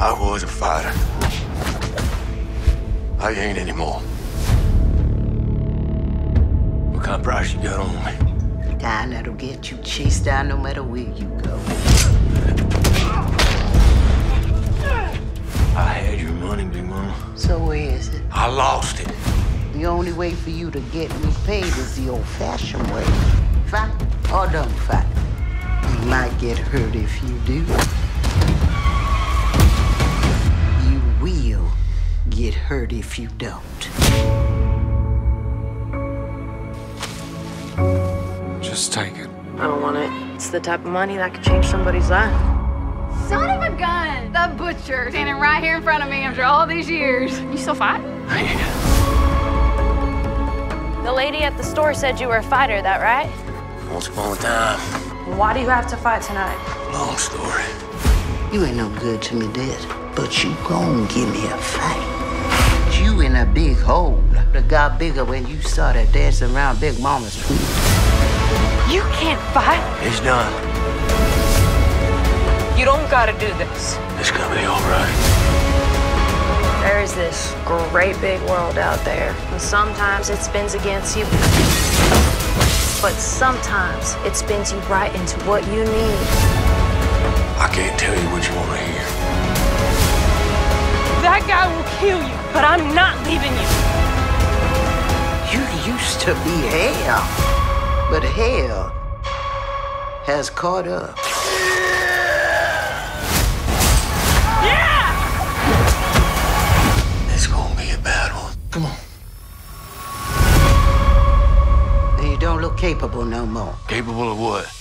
I was a fighter. I ain't anymore. What kind of price you got on me? Kind that'll get you chased down no matter where you go. I had your money, Big Mama. So where is it? I lost it. The only way for you to get me paid is the old-fashioned way. Fight or don't fight. You might get hurt if you do. If you don't. Just take it. I don't want it. It's the type of money that could change somebody's life. Son of a gun! The butcher standing right here in front of me after all these years. You still fight? Yeah. The lady at the store said you were a fighter, that right? Once upon a time. Why do you have to fight tonight? Long story. You ain't no good to me, Dad, but you gon' give me a fight. You in a big hole that got bigger when you started dancing around Big Mama's pool. You can't fight. It's done. You don't gotta do this. It's gonna be all right. There is this great big world out there, and sometimes it spins against you. But sometimes it spins you right into what you need. I can't tell you what you want to hear. Kill you, but I'm not leaving you. You used to be hell, but hell has caught up. Yeah! It's gonna be a bad one. Come on. You don't look capable no more. Capable of what?